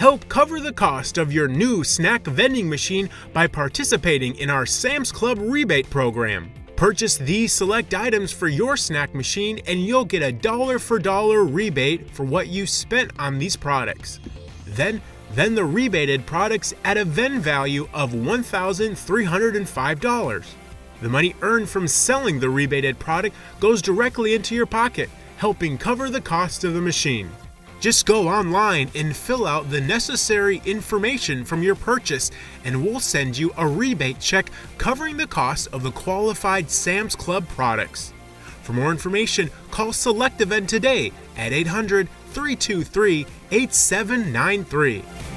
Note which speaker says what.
Speaker 1: Help cover the cost of your new snack vending machine by participating in our Sam's Club rebate program. Purchase these select items for your snack machine and you'll get a dollar for dollar rebate for what you spent on these products. Then, then the rebated products at a vend value of $1,305. The money earned from selling the rebated product goes directly into your pocket, helping cover the cost of the machine. Just go online and fill out the necessary information from your purchase, and we'll send you a rebate check covering the cost of the qualified Sam's Club products. For more information, call Selectivend today at 800 323 8793.